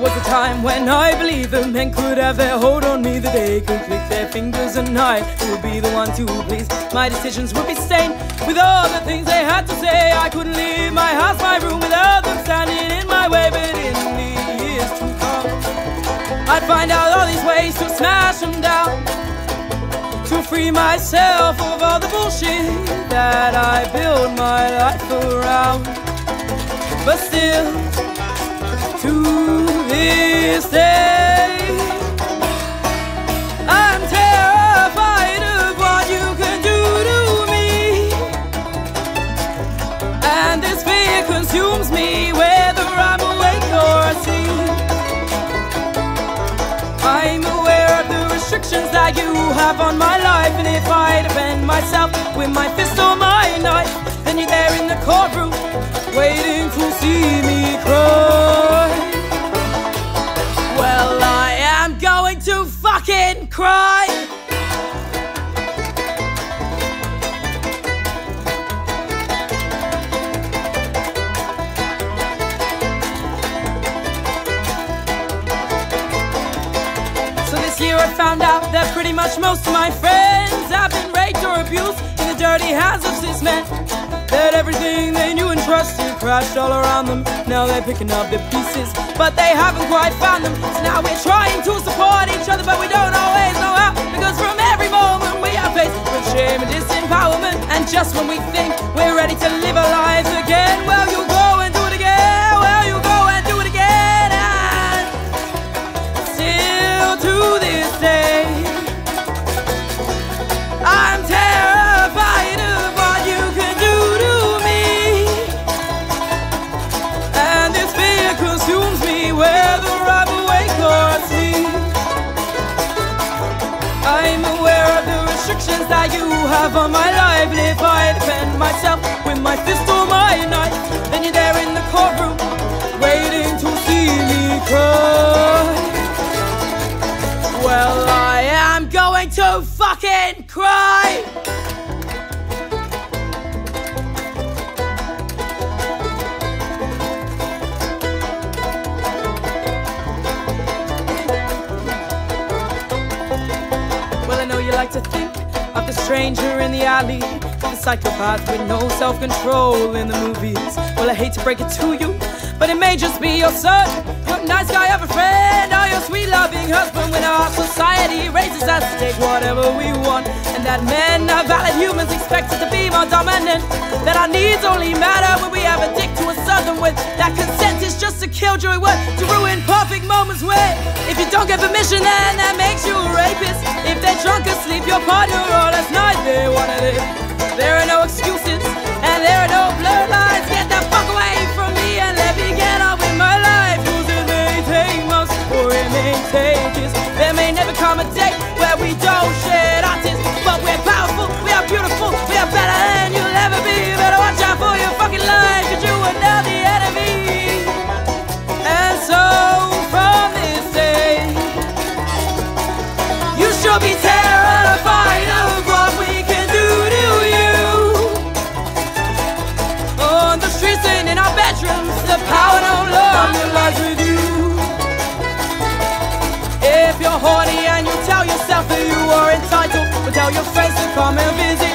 was a time when I believed the men could have their hold on me, that they could click their fingers and I would be the one to please. My decisions would be stained with all the things they had to say. I couldn't leave my house, my room without them standing in my way, but in the years to come, I'd find out all these ways to smash them down. To free myself of all the bullshit that I build my life around. But still, to consumes me whether I'm awake or asleep. I'm aware of the restrictions that you have on my life. And if I defend myself with my fist or my knife, then you're there in the courtroom waiting to see me cry. Cry. So this year I found out that pretty much most of my friends have been raped or abused in the dirty hands of cis men. Everything they knew and trusted crashed all around them. Now they're picking up the pieces, but they haven't quite found them. So now we're trying to support each other, but we don't always know how. Because from every moment we are faced with shame and disempowerment. And just when we think we're ready to live our lives I'm aware of the restrictions that you have on my life. If I defend myself with my fist or my knife, then you're there in the courtroom waiting to see me cry. Well, I am going to fucking cry. Like to think of the stranger in the alley, the psychopath with no self control in the movies. Well, I hate to break it to you, but it may just be your son, your nice guy of a friend, or your sweet loving husband. When our society raises us to take whatever we want, and that men are valid humans expected to be more dominant. That our needs only matter when we have a dick to a them with. That consent is just a killjoy word to ruin perfect moments. Where if you don't get permission, then that makes you a rapist. If they're drunk asleep, your If you're horny